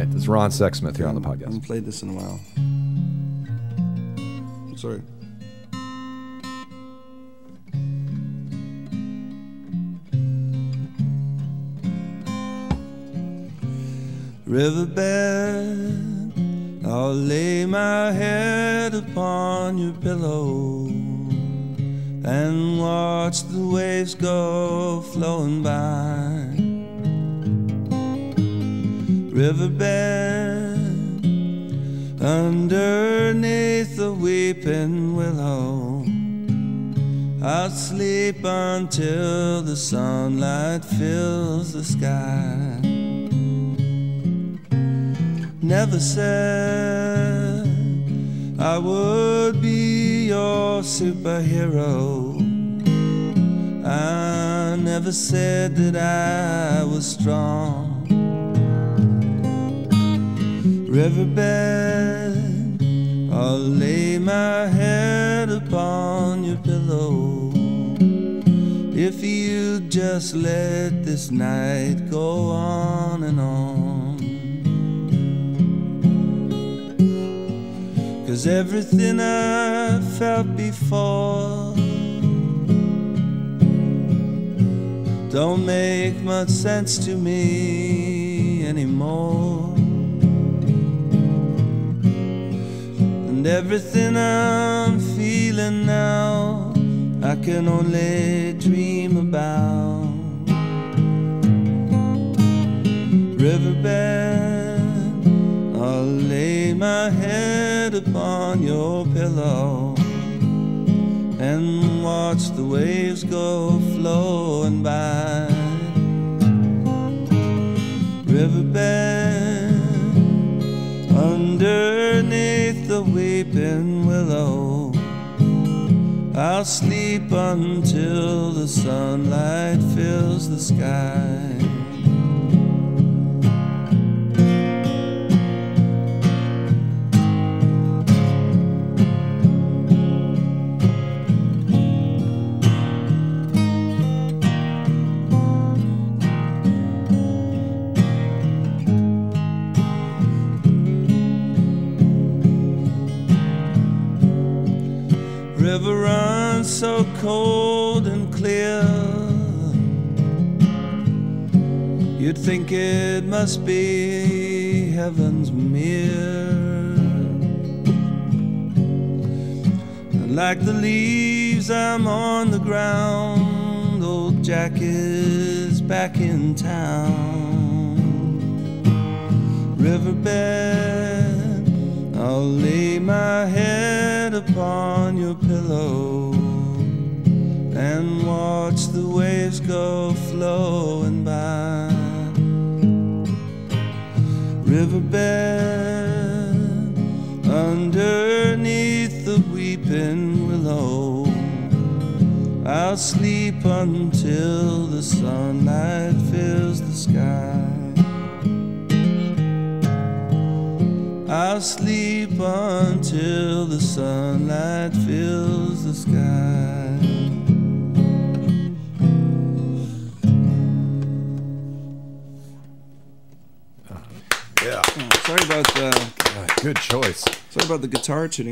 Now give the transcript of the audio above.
right, this is Ron Sexsmith here on the podcast. I haven't played this in a while. Sorry. Riverbed, I'll lay my head upon your pillow and watch the waves go flowing by. Riverbed, underneath the weeping willow, I'll sleep until the sunlight fills the sky never said I would be your superhero. I never said that I was strong. Riverbed, I'll lay my head upon your pillow. If you just let this night go on and on. Cause everything I felt before don't make much sense to me anymore. And everything I'm feeling now, I can only dream about. Riverbed, I'll lay my head upon your pillow and watch the waves go flowing by. Riverbed, underneath the weeping willow, I'll sleep until the sunlight fills the sky. River runs so cold and clear. You'd think it must be heaven's mirror. And like the leaves, I'm on the ground. Old Jack is back in town. Riverbed, I'll lay my head and watch the waves go flowing by. Riverbed, underneath the weeping willow, I'll sleep until the sunlight fills the sky. I'll sleep until the sunlight fills the sky. Yeah, Sorry about the good choice. sorry about the guitar tuning.